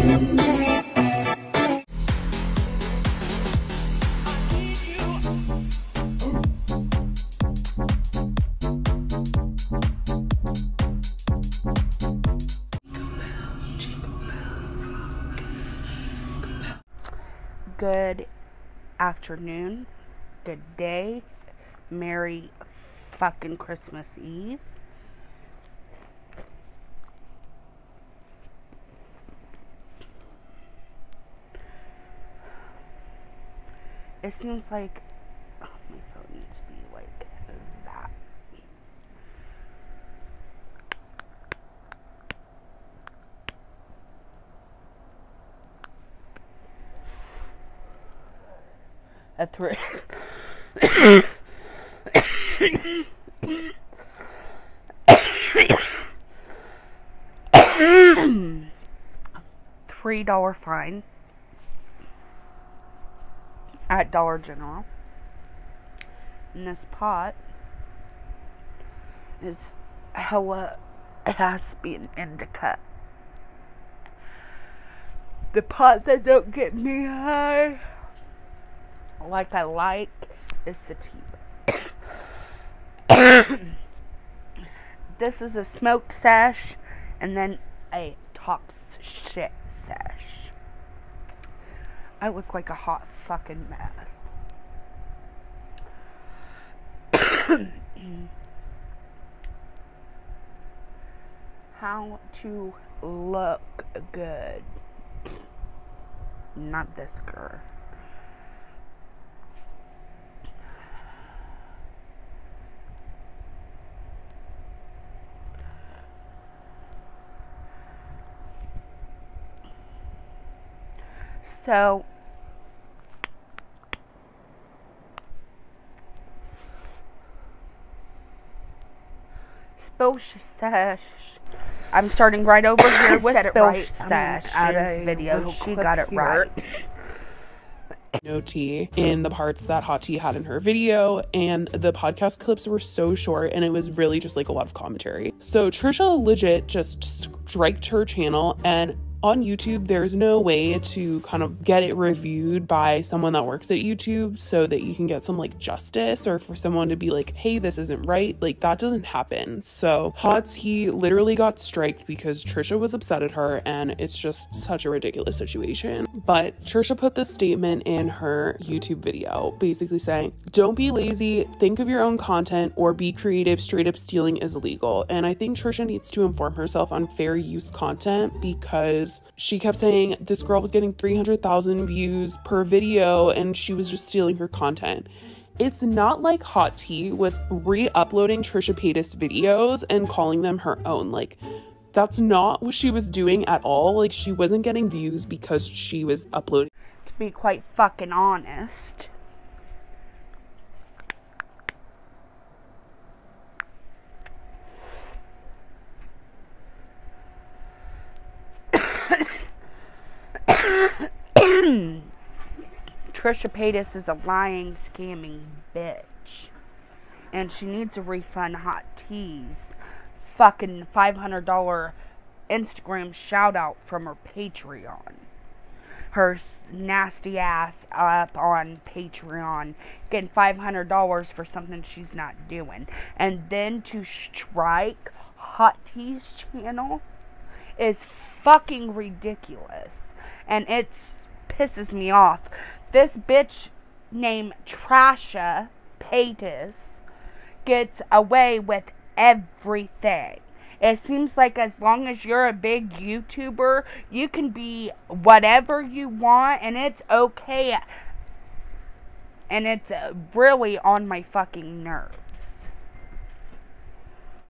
Good afternoon, good day, Merry fucking Christmas Eve. It seems like oh, my phone needs to be like that. A three. Three dollar fine at Dollar General. And this pot is hella, to indica. The pot that don't get me high, like I like, is sativa. this is a smoked sesh, and then a tox shit sesh. I look like a hot fucking mess. How to look good. Not this girl. So Sposh Sesh. I'm starting right over here with said it Sposh right. Sesh. I'm This video. She got it here. right. no tea in the parts that Hot Tea had in her video, and the podcast clips were so short, and it was really just like a lot of commentary. So Trisha legit just striked her channel, and on YouTube, there's no way to kind of get it reviewed by someone that works at YouTube so that you can get some like justice or for someone to be like, hey, this isn't right. Like, that doesn't happen. So, Hot Tea literally got striked because Trisha was upset at her, and it's just such a ridiculous situation. But Trisha put this statement in her YouTube video basically saying, don't be lazy, think of your own content, or be creative. Straight up stealing is illegal. And I think Trisha needs to inform herself on fair use content because she kept saying this girl was getting 300,000 views per video and she was just stealing her content. It's not like Hot Tea was re uploading Trisha Paytas videos and calling them her own. Like, that's not what she was doing at all. Like, she wasn't getting views because she was uploading. To be quite fucking honest. Trisha Paytas is a lying, scamming bitch. And she needs to refund Hot Teas fucking $500 Instagram shout out from her Patreon. Her nasty ass up on Patreon getting $500 for something she's not doing. And then to strike Hot Tea's channel is fucking ridiculous. And it pisses me off. This bitch named Trasha Paytas gets away with everything. It seems like as long as you're a big YouTuber, you can be whatever you want and it's okay. And it's really on my fucking nerves.